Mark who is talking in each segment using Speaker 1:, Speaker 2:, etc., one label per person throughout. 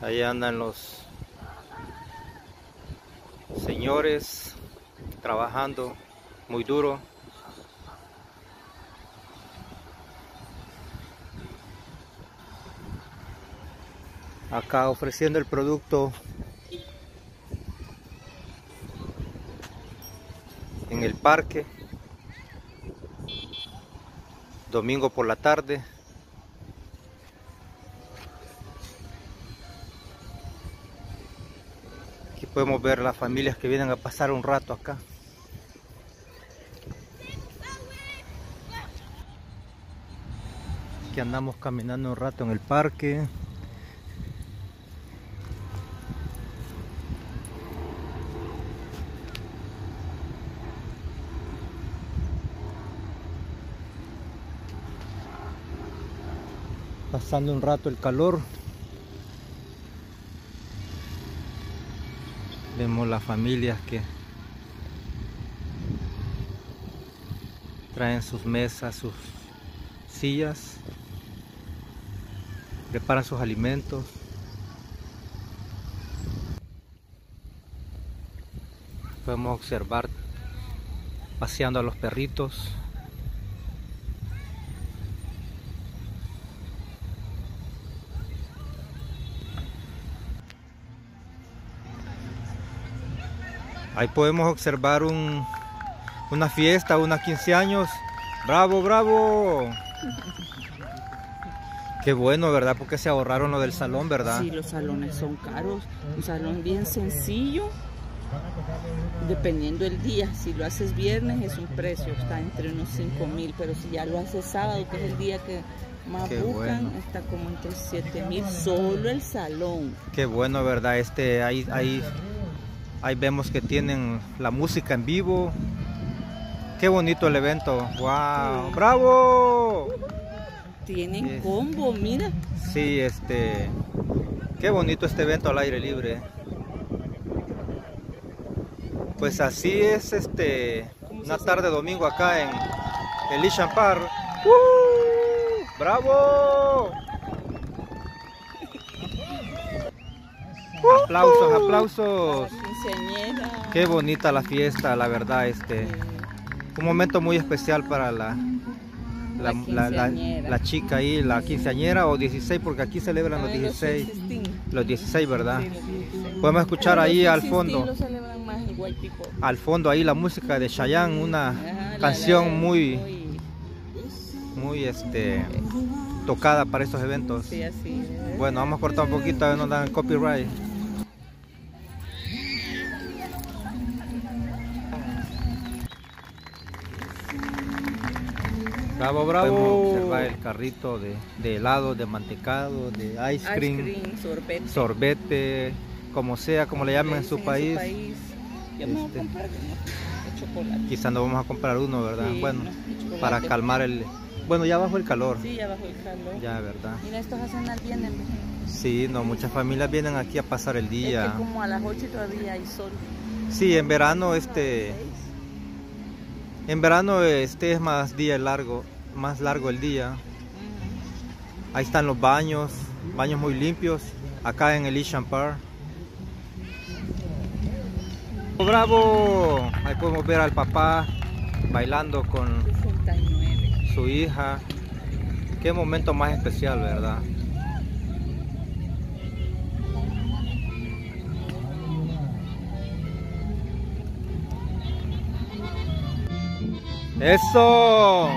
Speaker 1: Ahí andan los señores trabajando muy duro. Acá ofreciendo el producto en el parque. Domingo por la tarde. Podemos ver las familias que vienen a pasar un rato acá. Aquí andamos caminando un rato en el parque. Pasando un rato el calor. Vemos las familias que traen sus mesas, sus sillas, preparan sus alimentos. Podemos observar paseando a los perritos. Ahí podemos observar un, una fiesta, unos 15 años. ¡Bravo, bravo! Qué bueno, ¿verdad? Porque se ahorraron lo del salón, ¿verdad?
Speaker 2: Sí, los salones son caros. Un salón bien sencillo, dependiendo del día. Si lo haces viernes es un precio, está entre unos 5 mil, pero si ya lo haces sábado, que es el día que más
Speaker 1: Qué
Speaker 2: buscan,
Speaker 1: bueno.
Speaker 2: está como entre 7 mil solo el salón.
Speaker 1: Qué bueno, ¿verdad? Este, ahí, ahí, ahí vemos que tienen la música en vivo. Qué bonito el evento. ¡Wow! ¡Bravo!
Speaker 2: Tienen combo, mira.
Speaker 1: Sí, este. Qué bonito este evento al aire libre. Pues así es este. Una tarde domingo acá en el. ¡Uh! ¡Bravo! Aplausos, aplausos.
Speaker 2: Quinceañera.
Speaker 1: Qué bonita la fiesta, la verdad, este.
Speaker 2: Eh,
Speaker 1: Un momento muy especial para la, la,
Speaker 2: La
Speaker 1: la- chica ahí, la quinceañera o 16, porque aquí celebran los
Speaker 2: ah,
Speaker 1: 16.
Speaker 2: 16.
Speaker 1: Los 16, ¿verdad?
Speaker 2: Sí, los 16.
Speaker 1: Podemos escuchar ahí al
Speaker 2: 16
Speaker 1: fondo, al fondo ahí la música de Chayanne, una canción muy, muy este, tocada para estos eventos.
Speaker 2: Sí.
Speaker 1: Bueno, vamos a cortar un poquito a ver nos dan copyright. Bravo, bravo. Podemos observar el carrito de, de helado, de mantecado, de ice
Speaker 2: Ice
Speaker 1: cream,
Speaker 2: cream, sorbete.
Speaker 1: sorbete, como sea, como le llamen en su
Speaker 2: Sí,
Speaker 1: país.
Speaker 2: Yo me voy a
Speaker 1: Este.
Speaker 2: comprar de chocolate.
Speaker 1: Quizás nos vamos a comprar uno, ¿verdad?
Speaker 2: Sí,
Speaker 1: bueno, para calmar el... Bueno, ya bajo el calor.
Speaker 2: Sí, ya bajo el calor.
Speaker 1: Ya, ¿verdad?
Speaker 2: Mira, estos hacen al bien en
Speaker 1: Sí, no, muchas familias vienen aquí a pasar el
Speaker 2: Es
Speaker 1: día.
Speaker 2: que como a las 8 todavía hay sol.
Speaker 1: Sí, en verano este en verano este es más día largo, más largo el día. Ahí están los baños, baños muy limpios acá en el Ishan Park. ¡Bravo! Ahí podemos ver al papá bailando con
Speaker 2: 69.
Speaker 1: su hija. Qué momento más especial, ¿verdad? ¡Eso!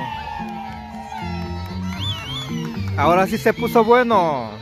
Speaker 1: Ahora sí se puso bueno.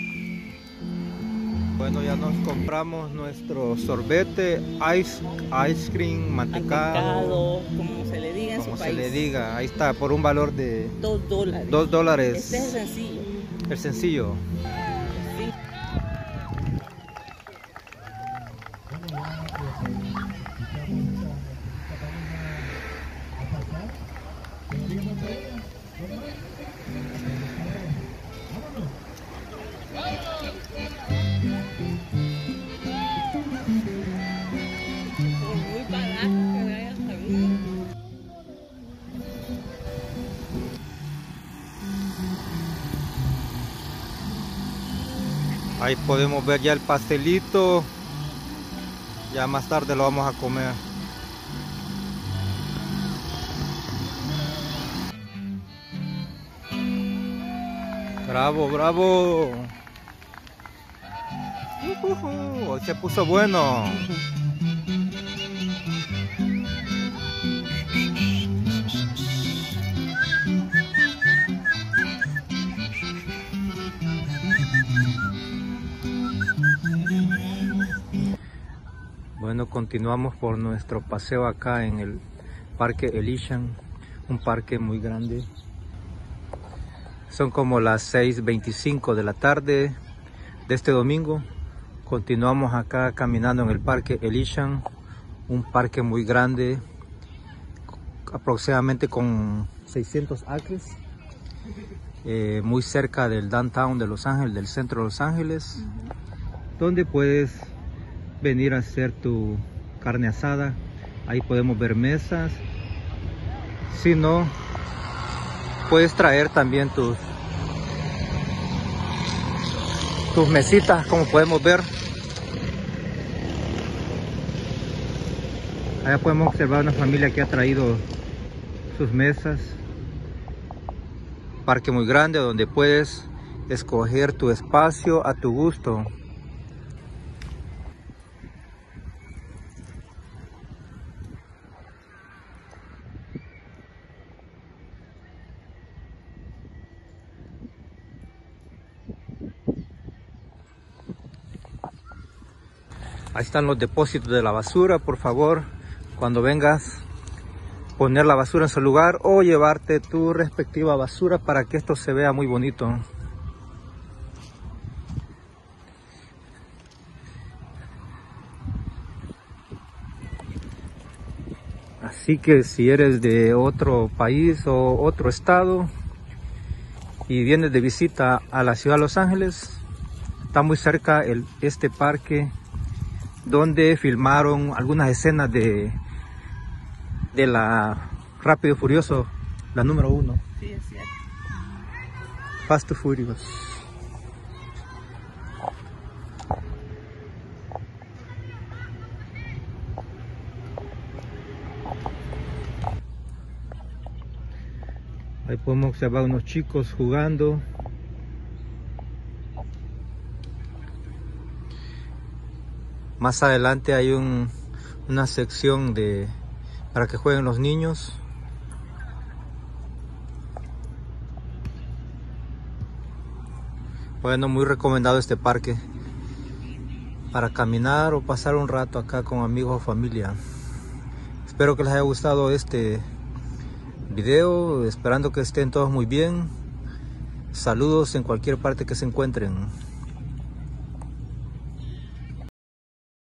Speaker 1: Bueno, ya nos compramos nuestro sorbete, ice, ice cream, mantecado.
Speaker 2: como se le diga en
Speaker 1: como
Speaker 2: su
Speaker 1: se
Speaker 2: país.
Speaker 1: le diga. Ahí está, por un valor de
Speaker 2: Dos dólares.
Speaker 1: 2 dólares.
Speaker 2: Este es el sencillo.
Speaker 1: El sencillo.
Speaker 2: Sí.
Speaker 1: Ahí podemos ver ya el pastelito. Ya más tarde lo vamos a comer. Bravo, bravo. Hoy se puso bueno. Bueno, continuamos por nuestro paseo acá en el Parque Elishan, un parque muy grande. Son como las 6.25 de la tarde de este domingo. Continuamos acá caminando en el Parque Elishan, un parque muy grande, aproximadamente con 600 acres, eh, muy cerca del downtown de Los Ángeles, del centro de Los Ángeles, donde puedes venir a hacer tu carne asada. Ahí podemos ver mesas. Si no, puedes traer también tus tus mesitas, como podemos ver. Allá podemos observar una familia que ha traído sus mesas. Parque muy grande donde puedes escoger tu espacio a tu gusto. Ahí están los depósitos de la basura, por favor, cuando vengas, poner la basura en su lugar o llevarte tu respectiva basura para que esto se vea muy bonito. Así que si eres de otro país o otro estado y vienes de visita a la ciudad de Los Ángeles, está muy cerca este parque donde filmaron algunas escenas de, de la Rápido y Furioso, la número uno,
Speaker 2: Sí, es cierto.
Speaker 1: Fast and Furious. Ahí podemos observar unos chicos jugando. Más adelante hay un, una sección de para que jueguen los niños. Bueno, muy recomendado este parque para caminar o pasar un rato acá con amigos o familia. Espero que les haya gustado este video, esperando que estén todos muy bien. Saludos en cualquier parte que se encuentren.